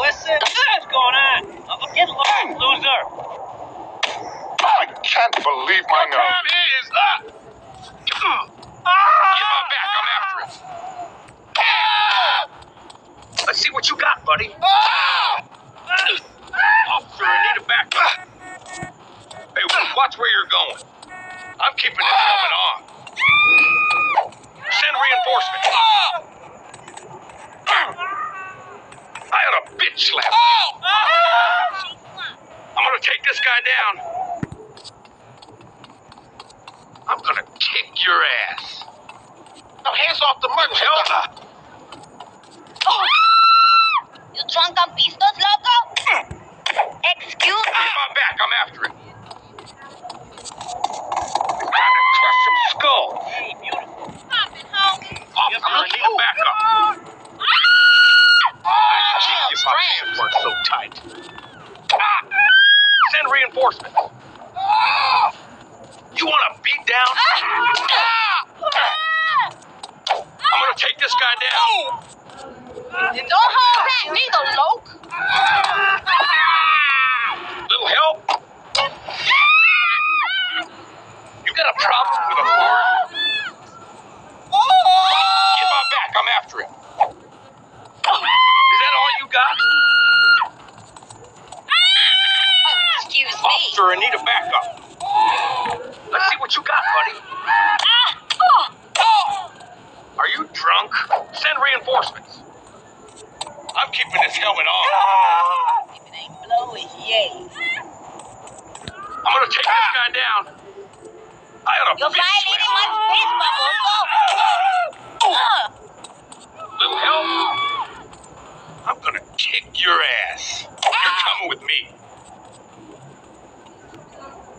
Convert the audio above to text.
listen. What's uh, going on? Get lost, loser. I can't believe my nose. Your time is. Get my back. I'm after it. Ah! Let's see what you got, buddy. Ah! Ah! Oh, Officer, I need a back. Hey, watch where you're going. I'm keeping this coming on. Send reinforcements. Had a bitch. I'm gonna take this guy down. I'm gonna kick your ass. Now hands off the merch. Help! Oh. You drunk on pistos, loco? Excuse me. Get my back. I'm after it. Time to crush some skull. Stop it, homie. Officer, I need a backup. I can't get my pants weren't so tight. Ah! Send reinforcements. You want to beat down? I'm gonna take this guy down. You don't hold back neither, loke. Little help? You got a problem with a authority? Get my back. I'm after him. Excuse me. Officer, I need a backup. Let's see what you got, buddy. Are you drunk? Send reinforcements. I'm keeping this helmet on. If it ain't blowing, yay. I'm gonna take this guy down. I ought to You're violating my space bubble, so. Uh, Little help? I'm gonna kick your ass. You're coming with me.